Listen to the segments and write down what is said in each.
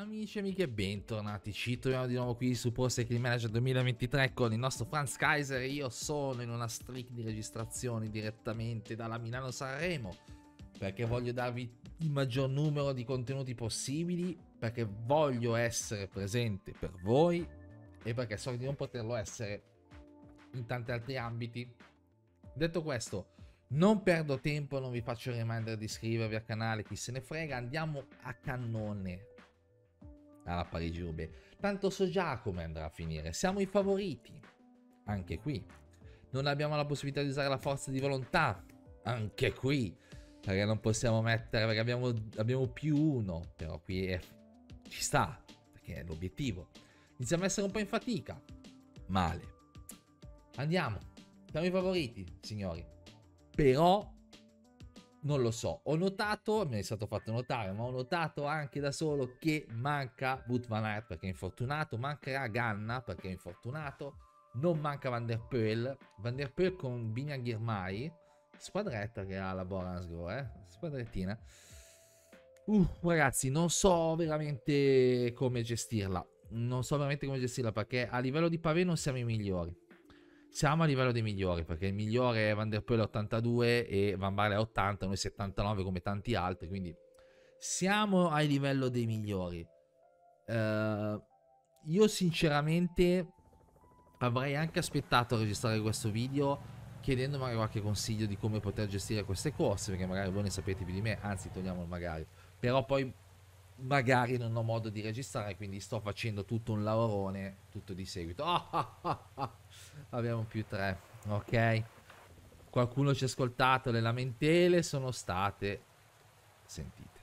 Amici e amiche, bentornati, ci troviamo di nuovo qui su Pro Cycling Manager 2023 con il nostro Franz Kaiser. Io sono in una streak di registrazioni direttamente dalla Milano Sanremo Perché voglio darvi il maggior numero di contenuti possibili Perché voglio essere presente per voi E perché so di non poterlo essere in tanti altri ambiti. Detto questo, non perdo tempo, non vi faccio reminder di iscrivervi al canale, chi se ne frega, andiamo a cannone alla Parigi-Roubaix. Tanto so già come andrà a finire, siamo i favoriti, anche qui. Non abbiamo la possibilità di usare la forza di volontà, anche qui. Perché non possiamo mettere, perché abbiamo, abbiamo più uno, però qui è, ci sta, perché è l'obiettivo. Iniziamo a essere un po' in fatica, male. Andiamo, siamo i favoriti, signori. Però non lo so. Ho notato, mi è stato fatto notare, ma ho notato anche da solo che manca Wout van Aert perché è infortunato, mancherà Ganna perché è infortunato, non manca Van der Poel, Van der Poel con Bina Girmay, squadretta che ha la Boransgro, eh? Squadrettina. Uh, ragazzi, non so veramente come gestirla. Non so veramente come gestirla perché a livello di pavé non siamo i migliori siamo a livello dei migliori perché il migliore è Van der Poel 82 e Van Barle 80, noi 79 come tanti altri, quindi siamo a livello dei migliori. Uh, io sinceramente avrei anche aspettato a registrare questo video chiedendo magari qualche consiglio di come poter gestire queste corse perché magari voi ne sapete più di me, anzi togliamolo magari. Però poi magari non ho modo di registrare, quindi sto facendo tutto un lavorone, tutto di seguito. Ah, ah, ah. Abbiamo più tre, ok? Qualcuno ci ha ascoltato, le lamentele sono state sentite.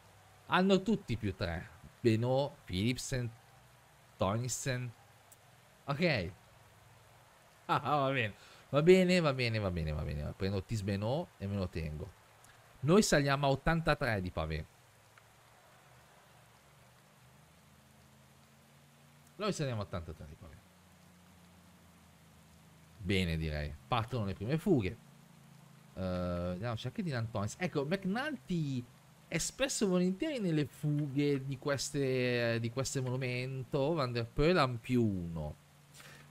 Hanno tutti più tre. Beno, Philipsen, Tonissen. Ok. Ah, va bene. Va bene, va bene, va bene, va bene. Prendo Tisbeno e me lo tengo. Noi saliamo a 83 di pavé. Noi saliamo a 83 di pavé. Bene direi. Partono le prime fughe. Uh, vediamo, c'è anche di Antonis. Ecco, McNulty è spesso e volentieri nelle fughe di queste, di queste monumento. Van der ha più uno.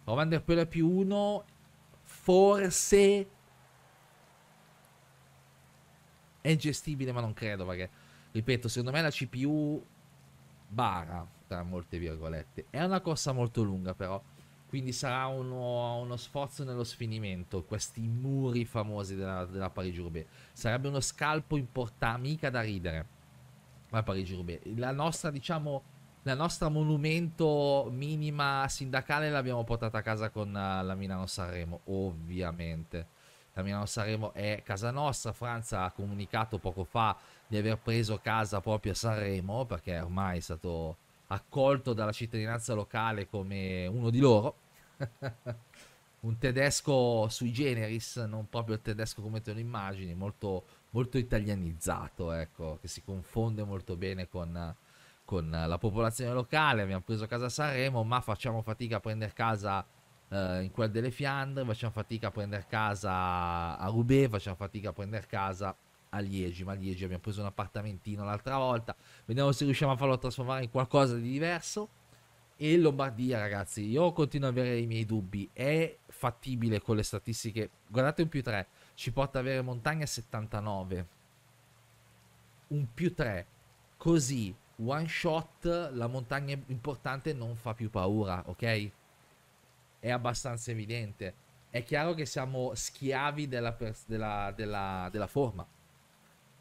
O Van der ha più uno. Forse è gestibile, ma non credo perché, ripeto, secondo me la CPU bara, tra molte virgolette. È una corsa molto lunga però, quindi sarà uno, uno sforzo nello sfinimento, questi muri famosi della, della Parigi-Roubaix. Sarebbe uno scalpo importante, mica da ridere, la Parigi-Roubaix. La nostra, diciamo, la nostra monumento minima sindacale l'abbiamo portata a casa con uh, la Milano-Sanremo, ovviamente. La Milano-Sanremo è casa nostra, Franza ha comunicato poco fa di aver preso casa proprio a Sanremo perché ormai è stato accolto dalla cittadinanza locale come uno di loro. un tedesco sui generis, non proprio il tedesco come te lo immagini, molto, molto italianizzato, ecco, che si confonde molto bene con, con la popolazione locale. Abbiamo preso casa a Sanremo, ma facciamo fatica a prendere casa eh, in quel delle Fiandre, facciamo fatica a prendere casa a Roubaix, facciamo fatica a prendere casa a Liegi, ma a Liegi abbiamo preso un appartamentino l'altra volta, vediamo se riusciamo a farlo trasformare in qualcosa di diverso. E Lombardia, ragazzi, io continuo ad avere i miei dubbi. È fattibile con le statistiche. Guardate un più 3, ci porta ad avere montagna 79. Un più 3. Così, one shot, la montagna importante non fa più paura, ok? È abbastanza evidente. È chiaro che siamo schiavi della, della, della, della forma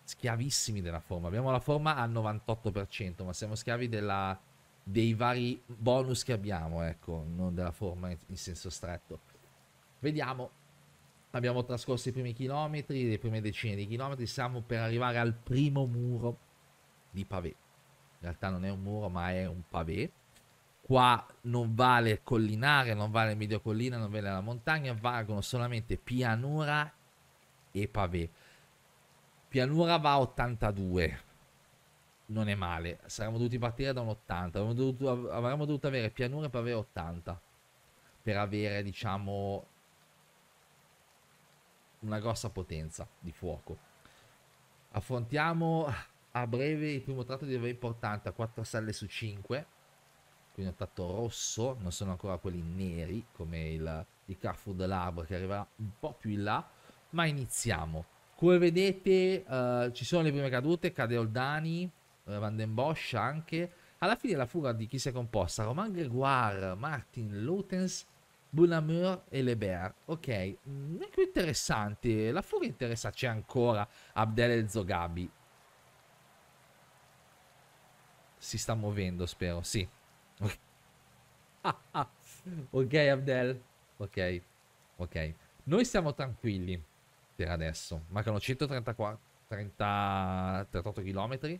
schiavissimi della forma. Abbiamo la forma al 98%, ma siamo schiavi della, dei vari bonus che abbiamo, ecco, non della forma in, in senso stretto. Vediamo. Abbiamo trascorso i primi chilometri, le prime decine di chilometri, siamo per arrivare al primo muro di pavé. In realtà non è un muro, ma è un pavé. Qua non vale collinare, non vale medio collina, non vale la montagna, valgono solamente pianura e pavé. Pianura va a 82. Non è male. Saremmo dovuti partire da un 80. Avremmo dovuto, avremmo dovuto avere pianura per avere 80. Per avere, diciamo, una grossa potenza di fuoco. Affrontiamo a breve il primo tratto diventa importante a 4 stelle su 5 quindi ho tratto rosso non sono ancora quelli neri come il, il Carrefour dell'Arbre che arriverà un po' più in là ma iniziamo come vedete uh, ci sono le prime cadute cade Oldani uh, Van den Bosch anche alla fine la fuga di chi si è composta Romain Gregoire Martin Lutens Bunamur e Lebert. Ok, non è più interessante. La fuga interessa. C'è ancora Abdel e Zogabi. Si sta muovendo, spero. Sì. ok, Abdel. Ok. Ok. Noi siamo tranquilli per adesso. Mancano 134 30, 38 km.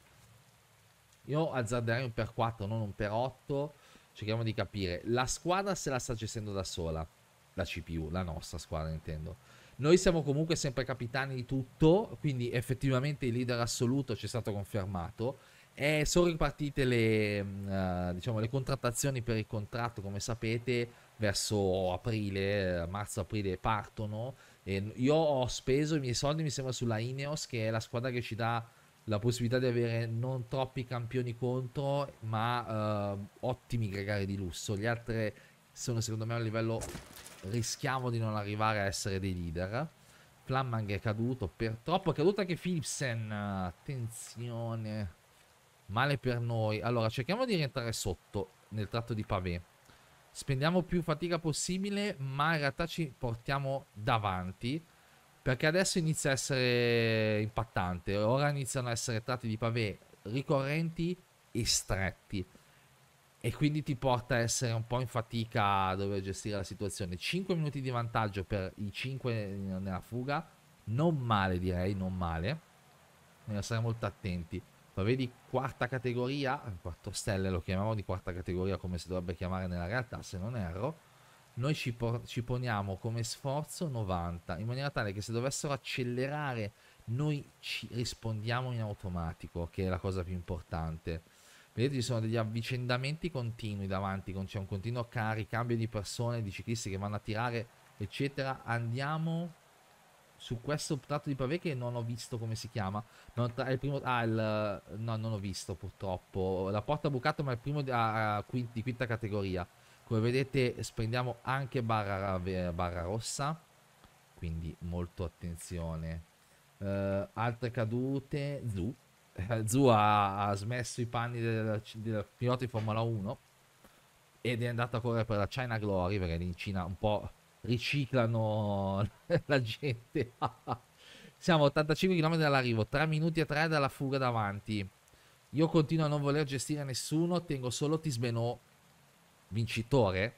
Io azzarderei un per 4, non un per 8 cerchiamo di capire. La squadra se la sta gestendo da sola, la CPU, la nostra squadra intendo. Noi siamo comunque sempre capitani di tutto, quindi effettivamente il leader assoluto ci è stato confermato. E sono ripartite le, uh, diciamo, le contrattazioni per il contratto, come sapete, verso aprile, marzo-aprile partono. E io ho speso i miei soldi, mi sembra, sulla Ineos, che è la squadra che ci dà la possibilità di avere non troppi campioni contro, ma uh, ottimi gregari di lusso. Gli altri sono secondo me a un livello rischiamo di non arrivare a essere dei leader. Flammang è caduto per troppo, è caduto anche Philipsen. Attenzione. Male per noi. Allora, cerchiamo di rientrare sotto nel tratto di pavé. Spendiamo più fatica possibile, ma in realtà ci portiamo davanti perché adesso inizia a essere impattante. Ora iniziano a essere tratti di pavé ricorrenti e stretti. E quindi ti porta a essere un po' in fatica a dover gestire la situazione. 5 minuti di vantaggio per i 5 nella fuga. Non male, direi, non male. Bisogna stare molto attenti. Pavé di quarta categoria, 4 stelle lo chiamiamo di quarta categoria come si dovrebbe chiamare nella realtà, se non erro. Noi ci, ci, poniamo come sforzo 90 in maniera tale che se dovessero accelerare noi ci rispondiamo in automatico che è la cosa più importante. Vedete ci sono degli avvicendamenti continui davanti c'è un continuo ricambio di persone di ciclisti che vanno a tirare eccetera. Andiamo su questo tratto di pavé che non ho visto come si chiama non tra, il primo ah il, no non ho visto purtroppo. La porta bucata ma è il primo di, a, a, di quinta categoria. Come vedete spendiamo anche barra, barra rossa quindi molto attenzione. Uh, altre cadute Zu Zu ha, ha, smesso i panni del, del, pilota di Formula 1 ed è andato a correre per la China Glory perché in Cina un po' riciclano la gente. Siamo a 85 km dall'arrivo 3 minuti e 3 dalla fuga davanti. Io continuo a non voler gestire nessuno tengo solo Tisbeno vincitore,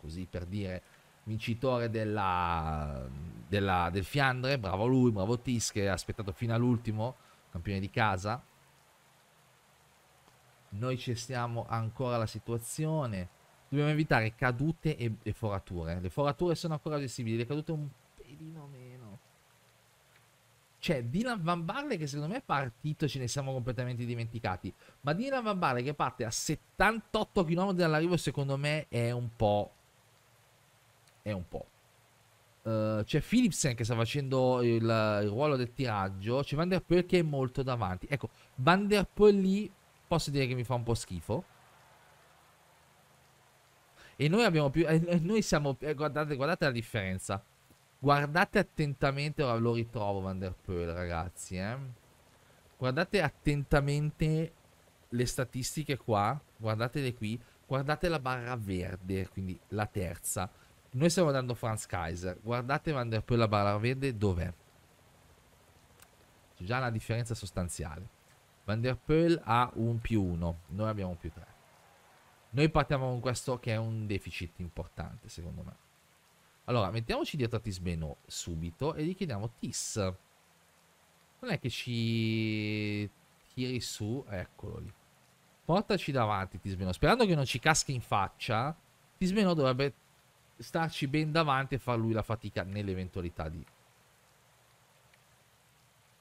così per dire, vincitore della, della, del Fiandre, bravo lui, bravo Tis che ha aspettato fino all'ultimo, campione di casa. Noi cestiamo ancora la situazione, dobbiamo evitare cadute e, e forature. Le forature sono ancora gestibili, le cadute un pelino meno. C'è Dylan Van Barley che secondo me è partito, ce ne siamo completamente dimenticati. Ma Dylan Van Barley che parte a 78 km dall'arrivo secondo me è un po'... È un po'. Uh, c'è Philipsen che sta facendo il, il, ruolo del tiraggio. C'è Van Der Poel che è molto davanti. Ecco, Van Der Poel lì posso dire che mi fa un po' schifo. E noi abbiamo più... Eh, noi siamo... Eh, guardate, guardate la differenza. Guardate attentamente, ora lo ritrovo Van der Poel ragazzi, eh. Guardate attentamente le statistiche qua, guardatele qui, guardate la barra verde, quindi la terza. Noi stiamo dando Franz Kaiser, guardate Van der Poel la barra verde dov'è? C'è già una differenza sostanziale. Van der Poel ha un più 1, noi abbiamo un più 3. Noi partiamo con questo che è un deficit importante secondo me. Allora, mettiamoci dietro a Tisbeno subito e gli chiediamo Tis. Non è che ci tiri su, eccolo lì. Portaci davanti Tisbeno, sperando che non ci caschi in faccia. Tisbeno dovrebbe starci ben davanti e far lui la fatica nell'eventualità di...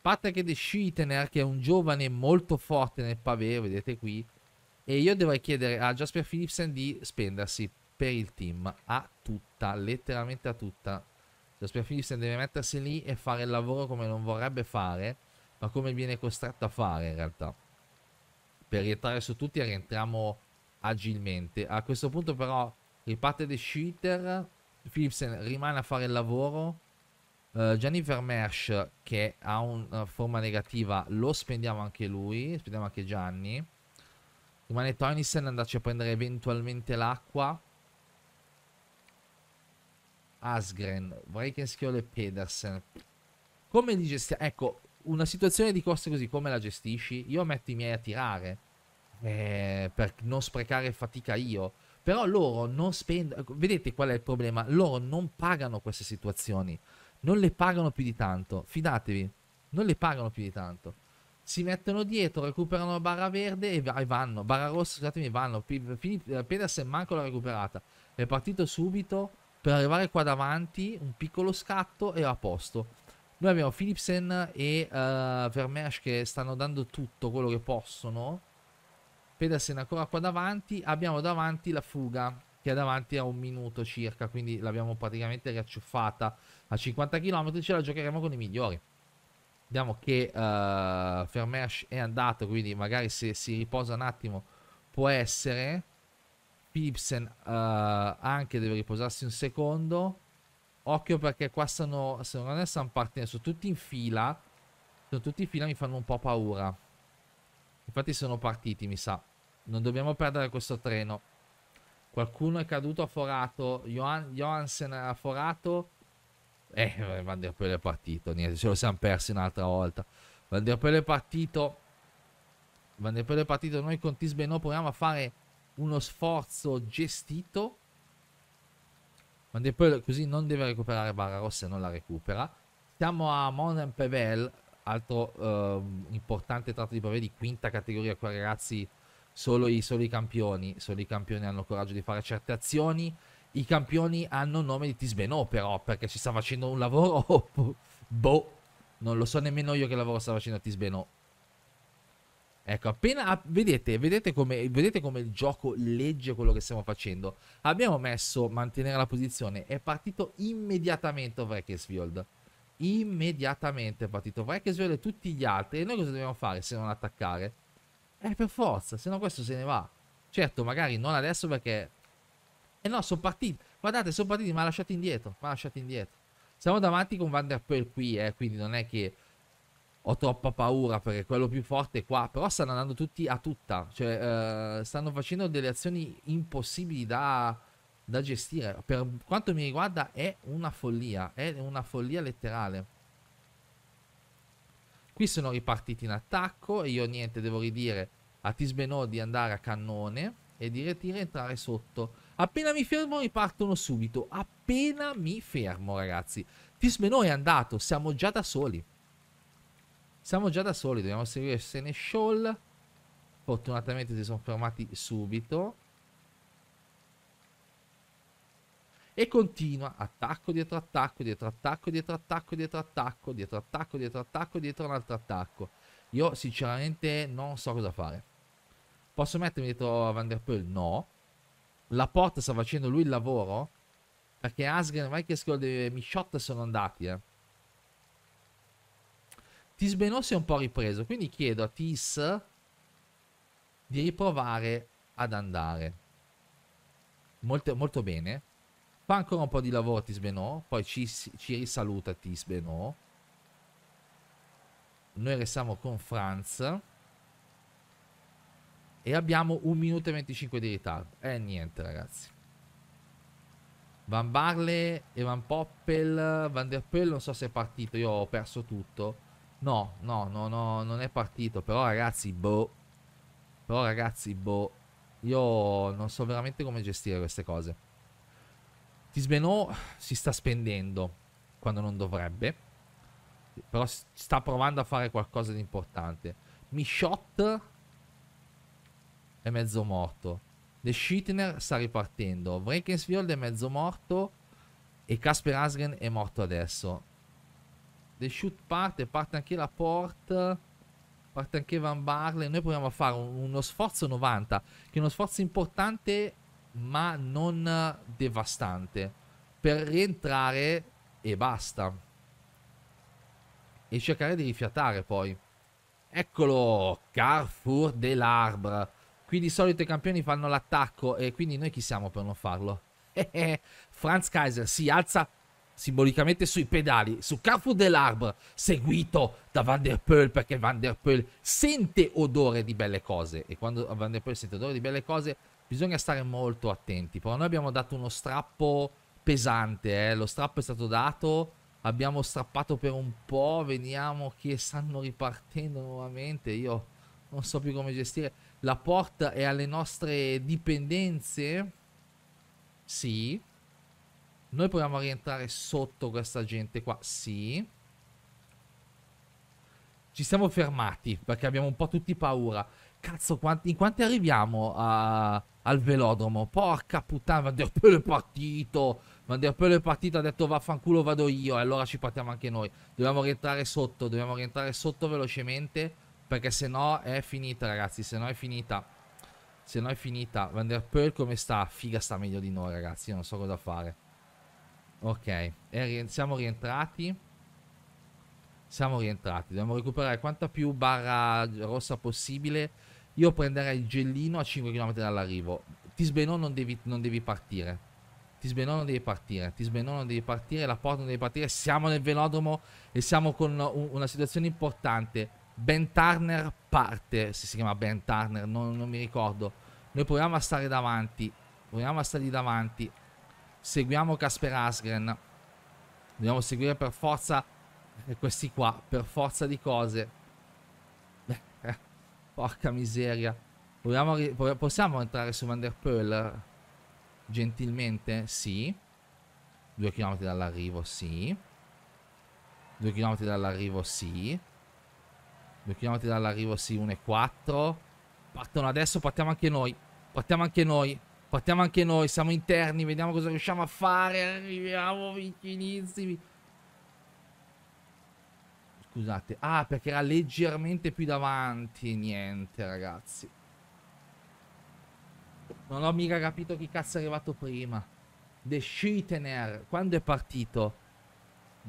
Che De Schittener, che è un giovane molto forte nel pavé, vedete qui. E io dovrei chiedere a Jasper Philipsen di spendersi per il team a tutta, letteralmente a tutta. Jasper Philipsen deve mettersi lì e fare il lavoro come non vorrebbe fare ma come viene costretto a fare in realtà. Per rientrare su tutti rientriamo agilmente. A questo punto però riparte The Shooter, Philipsen rimane a fare il lavoro, uh, Gianni Vermeersch che ha una forma negativa lo spendiamo anche lui, spendiamo anche Gianni. Rimane Tonisen andarci a prendere eventualmente l'acqua. Asgren, Vrekenskiol e Pedersen. Come li gestiamo? Ecco, una situazione di corsa così, come la gestisci? Io metto i miei a tirare. Eh, per non sprecare fatica io. Però loro non spendono. Vedete qual è il problema? Loro non pagano queste situazioni. Non le pagano più di tanto. Fidatevi. Non le pagano più di tanto. Si mettono dietro, recuperano la barra verde e vanno. Barra rossa, scusatemi, vanno. Pedersen manco l'ha recuperata. È partito subito per arrivare qua davanti. Un piccolo scatto e a posto. Noi abbiamo Philipsen e uh, Vermeersch che stanno dando tutto quello che possono. Pedersen ancora qua davanti. Abbiamo davanti la fuga che è davanti a un minuto circa, quindi l'abbiamo praticamente riacciuffata a 50 km. Ce la giocheremo con i migliori. Vediamo che uh, Vermeersch è andato, quindi magari se si riposa un attimo può essere. Philipsen uh, anche deve riposarsi un secondo. Occhio perché qua stanno, secondo me stanno partendo, sono tutti in fila. Sono tutti in fila, mi fanno un po' paura. Infatti sono partiti, mi sa. Non dobbiamo perdere questo treno. Qualcuno è caduto a forato. Johan, Johansen ha forato. Eh, Van der Poel è partito. Niente, ce lo siamo persi un'altra volta. Van der Poel è partito. Van der Poel è partito. Noi con Tisbeno proviamo a fare uno sforzo gestito ma poi così non deve recuperare barra rossa e non la recupera. Siamo a Monenpevel, altro eh, importante tratto di breve di quinta categoria qua ragazzi. Solo i, solo i campioni, solo i campioni hanno coraggio di fare certe azioni. I campioni hanno il nome di Tisbeno però, perché ci sta facendo un lavoro, boh, non lo so nemmeno io che lavoro sta facendo Tisbeno. Ecco, appena vedete, vedete come, vedete come il gioco legge quello che stiamo facendo. Abbiamo messo mantenere la posizione, è partito immediatamente Vreckesfield. Immediatamente è partito Vreckesfield e tutti gli altri. E noi cosa dobbiamo fare se non attaccare? Eh, per forza, se no questo se ne va. Certo, magari non adesso perché... Eh no, sono partiti. Guardate, sono partiti, ma lasciati indietro. Ma lasciati indietro. Siamo davanti con Van der Poel qui, eh, quindi non è che ho troppa paura perché quello più forte è qua. Però stanno andando tutti a tutta. Cioè, uh, stanno facendo delle azioni impossibili da, da, gestire. Per quanto mi riguarda è una follia. È una follia letterale. Qui sono ripartiti in attacco e io niente devo ridire a Tisbeno di andare a cannone e di rientrare sotto. Appena mi fermo ripartono subito. Appena mi fermo ragazzi. Tisbeno è andato, siamo già da soli. Siamo già da soli, dobbiamo seguire Seneschal. Fortunatamente si sono fermati subito. E continua attacco dietro attacco, dietro attacco, dietro attacco, dietro attacco, dietro attacco, dietro attacco, dietro un altro attacco. Io sinceramente non so cosa fare. Posso mettermi dietro Van der Poel? No. La porta sta facendo lui il lavoro. Perché Asgren, Michael e Michot sono andati, eh. Tisbeno si è un po' ripreso, quindi chiedo a Tis di riprovare ad andare. Molto, molto bene. Fa ancora un po' di lavoro Tisbeno, poi ci, ci risaluta Tisbeno. Noi restiamo con Franz. E abbiamo un minuto e 25 di ritardo. Eh niente ragazzi. Van Barle e Van Poppel, Van der Poel non so se è partito, io ho perso tutto. No, no, no, no, non è partito. Però ragazzi, boh. Però ragazzi, boh. Io non so veramente come gestire queste cose. Tisbeno si sta spendendo quando non dovrebbe. Però sta provando a fare qualcosa di importante. Michot è mezzo morto. The Schittner sta ripartendo. Vrenkensfield è mezzo morto. E Casper Asgren è morto adesso. The shoot parte, parte anche la port, parte anche Van Barley. Noi proviamo a fare un, uno sforzo 90, che è uno sforzo importante ma non devastante, per rientrare e basta. E cercare di rifiatare poi. Eccolo, Carrefour dell'Arbre. Qui di solito i campioni fanno l'attacco e quindi noi chi siamo per non farlo? Franz Kaiser si alza simbolicamente sui pedali, su Carrefour dell'Arbre, seguito da Van der Poel perché Van der Poel sente odore di belle cose e quando Van der Poel sente odore di belle cose bisogna stare molto attenti. Però noi abbiamo dato uno strappo pesante, eh? lo strappo è stato dato, abbiamo strappato per un po', vediamo che stanno ripartendo nuovamente, io non so più come gestire. La porta è alle nostre dipendenze? Sì. Noi proviamo a rientrare sotto questa gente qua? Sì. Ci siamo fermati perché abbiamo un po' tutti paura. Cazzo, quanti, in quanti arriviamo a, al velodromo? Porca puttana, Van der Poel è partito. Van der Poel è partito, ha detto vaffanculo vado io. E allora ci partiamo anche noi. Dobbiamo rientrare sotto, dobbiamo rientrare sotto velocemente. Perché se no è finita, ragazzi. Se no è finita. Se no è finita. Van der Poel come sta? Figa sta meglio di noi, ragazzi. Io non so cosa fare. Ok. siamo rientrati. Siamo rientrati. Dobbiamo recuperare quanta più barra rossa possibile. Io prenderei il gellino a 5 km dall'arrivo. Tisbeno non non devi partire. Tisbeno non devi partire. Tisbeno non devi partire. La porta non devi partire. Siamo nel velodromo e siamo con un, una situazione importante Ben Turner parte, se si chiama Ben Turner, non, non mi ricordo. Noi proviamo a stare davanti, proviamo a stare davanti. Seguiamo Casper Asgren. Dobbiamo seguire per forza questi qua, per forza di cose. Eh, porca miseria. Proviamo possiamo entrare su Van der Poel? Gentilmente? Sì. Due chilometri dall'arrivo, sì. Due chilometri dall'arrivo, sì. 2 km dall'arrivo, sì, 1 e 4. Partono adesso, partiamo anche noi. Partiamo anche noi. Partiamo anche noi, siamo interni, vediamo cosa riusciamo a fare. Arriviamo vicinissimi. Scusate. Ah, perché era leggermente più davanti. Niente, ragazzi. Non ho mica capito chi cazzo è arrivato prima. The Schittener. Quando è partito?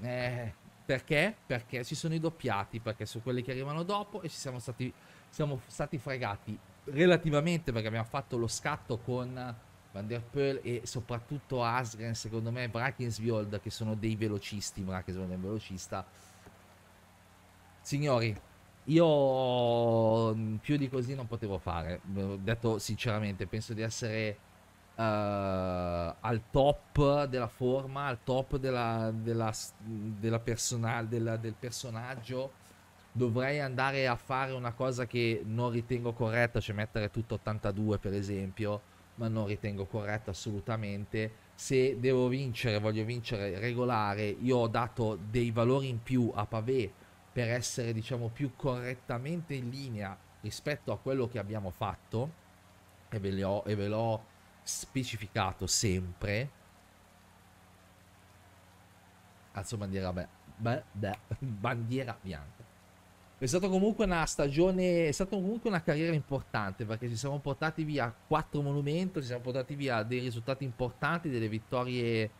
Eh... Perché? Perché ci sono i doppiati, perché su quelli che arrivano dopo e ci siamo stati, siamo stati fregati relativamente perché abbiamo fatto lo scatto con Van der Poel e soprattutto Asgren, secondo me, Brachensviold, che sono dei velocisti, Brachensviold è un velocista. Signori, io mm, più di così non potevo fare, detto sinceramente, penso di essere uh, al top della forma, al top della, della, della persona, della, del personaggio. Dovrei andare a fare una cosa che non ritengo corretta, cioè mettere tutto 82 per esempio, ma non ritengo corretta assolutamente. Se devo vincere, voglio vincere regolare, io ho dato dei valori in più a Pavé per essere diciamo più correttamente in linea rispetto a quello che abbiamo fatto e ve, ho, e ve l'ho specificato sempre. Cazzo bandiera beh, beh, beh, bandiera bianca. È stata comunque una stagione è stata comunque una carriera importante perché ci siamo portati via quattro monumenti ci siamo portati via dei risultati importanti delle vittorie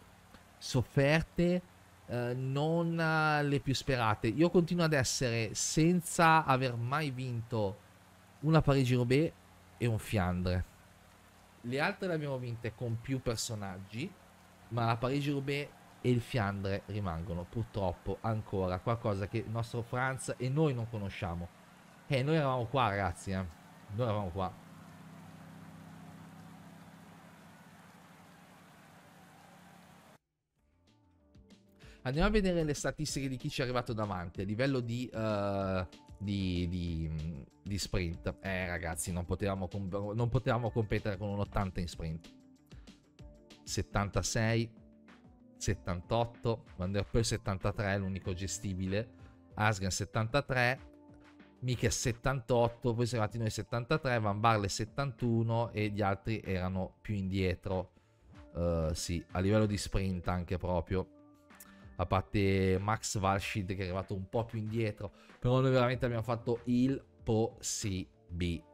sofferte eh, non le più sperate. Io continuo ad essere senza aver mai vinto una Parigi-Roubaix e un Fiandre le altre le abbiamo vinte con più personaggi, ma la Parigi-Roubaix e il Fiandre rimangono purtroppo ancora qualcosa che il nostro Franz e noi non conosciamo. Eh, noi eravamo qua ragazzi, eh. Noi eravamo qua. Andiamo a vedere le statistiche di chi ci è arrivato davanti a livello di uh, di, di, di sprint. Eh ragazzi, non potevamo, non potevamo competere con un 80 in sprint. 76, 78, Van der Poel 73, l'unico gestibile, Asgren 73, Miche 78, poi siamo arrivati noi 73, Van Barle 71 e gli altri erano più indietro. Uh, sì, a livello di sprint anche proprio a parte Max Valshid che è arrivato un po' più indietro, però noi veramente abbiamo fatto il possibile.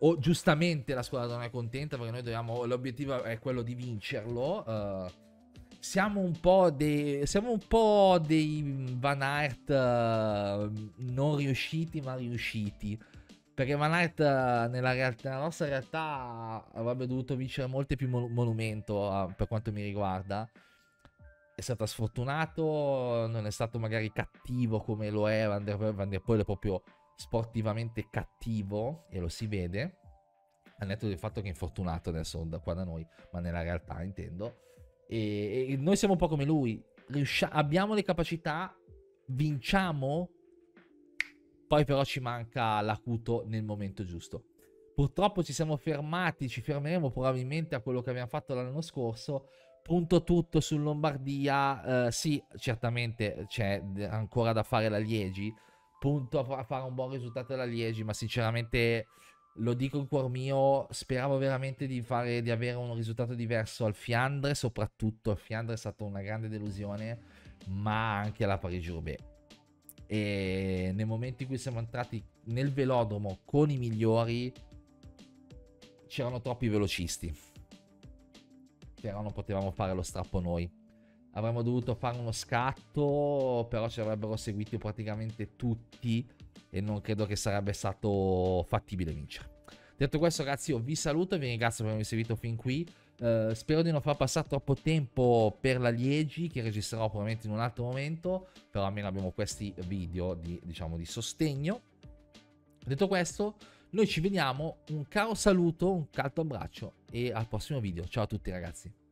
O giustamente la squadra non è contenta perché noi dobbiamo, l'obiettivo è quello di vincerlo. Uh, siamo un po' dei, siamo un po' dei Van Aert uh, non riusciti ma riusciti. Perché Van Aert nella, realtà, nella, nostra realtà avrebbe dovuto vincere molte più mon- monumento uh, per quanto mi riguarda. È stato sfortunato, non è stato magari cattivo come lo è Van der, Van der Poel, è proprio sportivamente cattivo e lo si vede. Al netto del fatto che è infortunato adesso da qua da noi, ma nella realtà intendo. E, e noi siamo un po' come lui. Riusci- abbiamo le capacità, vinciamo, poi però ci manca l'acuto nel momento giusto. Purtroppo ci siamo fermati, ci fermeremo probabilmente a quello che abbiamo fatto l'anno scorso. Punto tutto su Lombardia. Uh, sì, certamente c'è ancora da fare la Liegi. Punto a fare un buon risultato della Liegi, ma sinceramente lo dico in cuor mio, speravo veramente di, fare, di avere un risultato diverso al Fiandre, soprattutto il Fiandre è stata una grande delusione, ma anche alla Parigi-Roubaix. E nel momento in cui siamo entrati nel velodromo con i migliori, c'erano troppi velocisti. Però non potevamo fare lo strappo noi. Avremmo dovuto fare uno scatto, però ci avrebbero seguito praticamente tutti e non credo che sarebbe stato fattibile vincere. Detto questo ragazzi io vi saluto e vi ringrazio per avermi seguito fin qui. Uh, spero di non far passare troppo tempo per la Liegi che registrerò probabilmente in un altro momento, però almeno abbiamo questi video di, diciamo, di sostegno. Detto questo, noi ci vediamo, un caro saluto, un caldo abbraccio e al prossimo video. Ciao a tutti ragazzi.